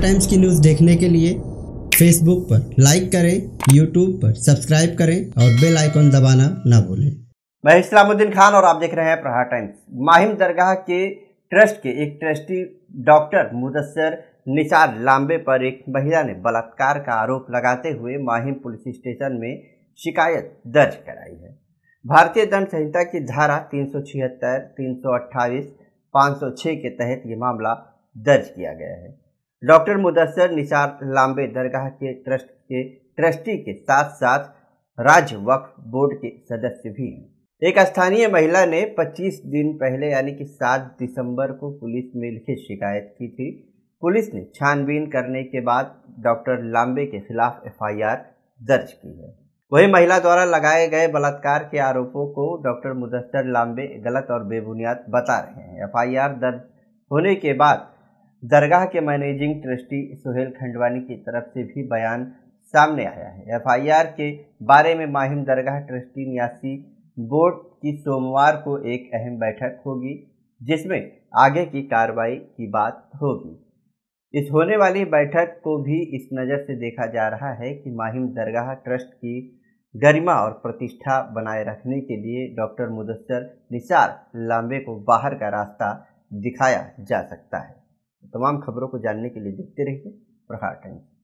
Times की news देखने के लिए फेसबुक पर लाइक करें यूट्यूब पर सब्सक्राइब करें और बेल आइकन दबाना ना भूलें। मैं इस्लामुद्दीन खान और आप देख रहे हैं प्रहार टाइम्स माहिम दरगाह के ट्रस्ट के एक ट्रस्टी डॉक्टर मुदस्सर निसार लांबे पर एक महिला ने बलात्कार का आरोप लगाते हुए माहिम पुलिस स्टेशन में शिकायत दर्ज कराई है। भारतीय दंड संहिता की धारा तीन सौ छिहत्तर, तीन सौ अट्ठाईस, पाँच सौ छः के तहत ये मामला दर्ज किया गया है। डॉक्टर मुदस्सर निसार लांबे दरगाह के ट्रस्ट के ट्रस्टी के साथ साथ राज्य वक्फ बोर्ड के सदस्य भी एक स्थानीय महिला ने 25 दिन पहले, यानी कि 7 दिसंबर को पुलिस में लिखित शिकायत की थी। पुलिस ने छानबीन करने के बाद डॉक्टर लांबे के खिलाफ एफआईआर दर्ज की है। वही महिला द्वारा लगाए गए बलात्कार के आरोपों को डॉक्टर मुदस्तर लांबे गलत और बेबुनियाद बता रहे हैं। एफआईआर दर्ज होने के बाद दरगाह के मैनेजिंग ट्रस्टी सुहेल खंडवानी की तरफ़ से भी बयान सामने आया है। एफआईआर के बारे में माहिम दरगाह ट्रस्टी न्यासी बोर्ड की सोमवार को एक अहम बैठक होगी, जिसमें आगे की कार्रवाई की बात होगी। इस होने वाली बैठक को भी इस नज़र से देखा जा रहा है कि माहिम दरगाह ट्रस्ट की गरिमा और प्रतिष्ठा बनाए रखने के लिए डॉक्टर मुदस्सर निसार लांबे को बाहर का रास्ता दिखाया जा सकता है। तमाम खबरों को जानने के लिए देखते रहिए प्रहार टाइम्स।